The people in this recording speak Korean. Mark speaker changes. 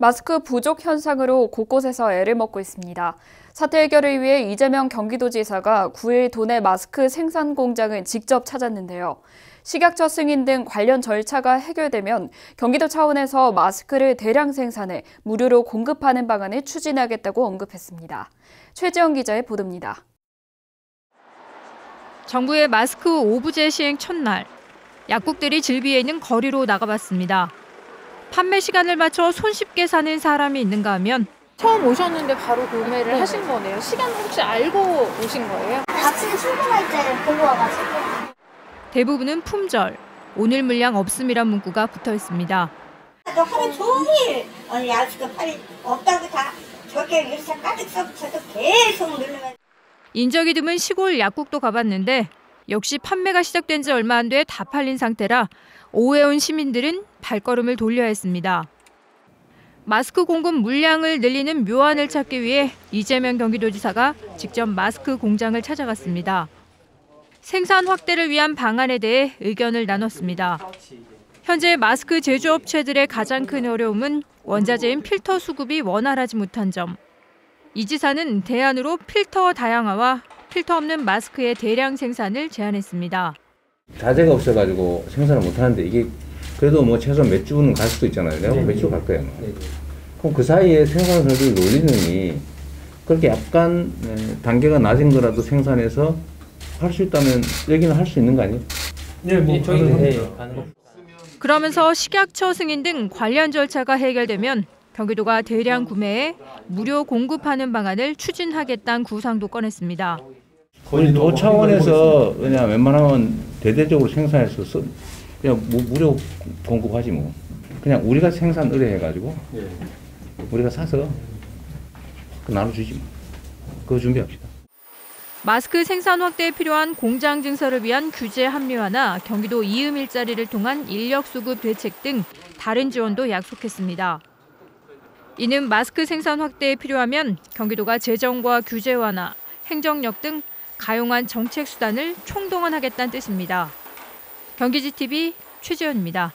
Speaker 1: 마스크 부족 현상으로 곳곳에서 애를 먹고 있습니다. 사태 해결을 위해 이재명 경기도지사가 9일 도내 마스크 생산 공장을 직접 찾았는데요. 식약처 승인 등 관련 절차가 해결되면 경기도 차원에서 마스크를 대량 생산해 무료로 공급하는 방안을 추진하겠다고 언급했습니다. 최지영 기자의 보도입니다.
Speaker 2: 정부의 마스크 오부제 시행 첫날, 약국들이 질비해 있는 거리로 나가봤습니다. 판매 시간을 맞춰 손쉽게 사는 사람이 있는가 하면
Speaker 3: 처음 오셨는데 바로 구매를 하신 거네요. 시간 혹시 알고 오신 거예요?
Speaker 4: 아침에 출근할 때 보고 와가지고
Speaker 2: 대부분은 품절, 오늘 물량 없음이란 문구가 붙어 있습니다.
Speaker 5: 또 하루 종일 아니 아직도 팔이 없다고 다 저렇게 일사 가득 써붙여도 계속 누르면
Speaker 2: 인적이 드문 시골 약국도 가봤는데 역시 판매가 시작된 지 얼마 안 돼 다 팔린 상태라 오후에 온 시민들은 발걸음을 돌려야 했습니다. 마스크 공급 물량을 늘리는 묘안을 찾기 위해 이재명 경기도지사가 직접 마스크 공장을 찾아갔습니다. 생산 확대를 위한 방안에 대해 의견을 나눴습니다. 현재 마스크 제조업체들의 가장 큰 어려움은 원자재인 필터 수급이 원활하지 못한 점. 이 지사는 대안으로 필터 다양화와 필터 없는 마스크의 대량 생산을 제안했습니다.
Speaker 6: 자재가 없어가지고 생산을 못하는데 이게 그래도 뭐 최소한 몇 주는 갈 수도 있잖아요. 내가 몇 주 갈 거야. 아마. 그럼 그 사이에 생산 설비를 놀리느니 그렇게 약간 에, 단계가 낮은 거라도 생산해서 할 수 있다면 여기는 할 수 있는 거 아니에요?
Speaker 7: 네, 뭐 저희는 가능.
Speaker 2: 그러면서 식약처 승인 등 관련 절차가 해결되면 경기도가 대량 구매에 무료 공급하는 방안을 추진하겠다는 구상도 꺼냈습니다.
Speaker 6: 우리 도 차원에서 그냥 웬만하면 대대적으로 생산해서 써- 그냥 무- 무료 공급하지 뭐. 그냥 우리가 생산 의뢰해가지고
Speaker 7: 예.
Speaker 6: 우리가 사서 그 나눠주지 뭐. 그거 준비합시다.
Speaker 2: 마스크 생산 확대에 필요한 공장 증설을 위한 규제 합리화나 경기도 이음 일자리를 통한 인력 수급 대책 등 다른 지원도 약속했습니다. 이는 마스크 생산 확대에 필요하면 경기도가 재정과 규제 완화, 행정력 등 가용한 정책 수단을 총동원하겠다는 뜻입니다. 경기지 TV 최지연입니다.